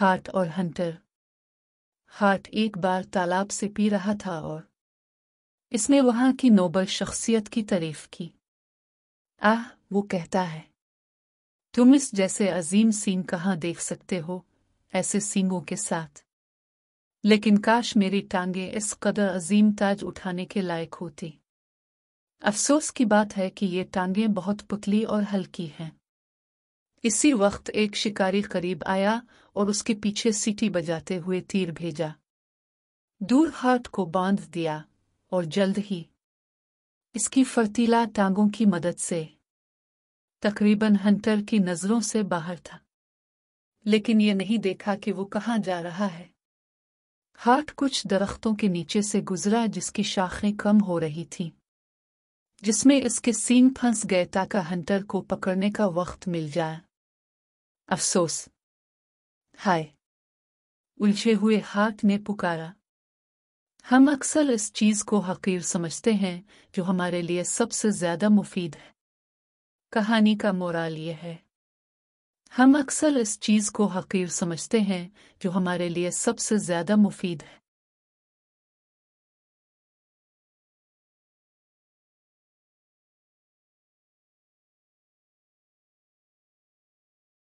Heart और Hunter. Heart एक बार तालाब से पी रहा था और इसने वहाँ की नोबल शख्सियत की तारीफ़ की। आह, वो कहता है, तुम इस जैसे अजीम सींग कहाँ देख सकते हो, ऐसे सींगों के साथ? लेकिन काश मेरी टांगे इस कदर अजीम ताज उठाने के लायक होती। अफसोस की बात है कि ये टांगें बहुत पुतली और हल्की हैं। इसी वक्त एक शिकारी करीब आया और उसके पीछे सीटी बजाते हुए तीर भेजा। दूर हाथ को बाँध दिया और जल्द ही इसकी फर्तीला टांगों की मदद से, तकरीबन हंटर की नज़रों से बाहर था। लेकिन ये नहीं देखा कि वो कहाँ जा रहा है। हाथ कुछ दरख्तों के नीचे से गुजरा जिसकी शाखें कम हो रही थीं, जिसमें इसके सींग फंस गए ताकि हंटर को पकड़ने का वक्त मिल जाए। अफसोस हाय उलझे हुए हाथ ने पुकारा हम अक्सर इस चीज़ को हकीर समझते हैं जो हमारे लिए सबसे ज़्यादा मुफीद है कहानी का मोराल यह है हम अक्सर इस चीज़ को हकीर समझते हैं जो हमारे लिए सबसे ज़्यादा मुफीद है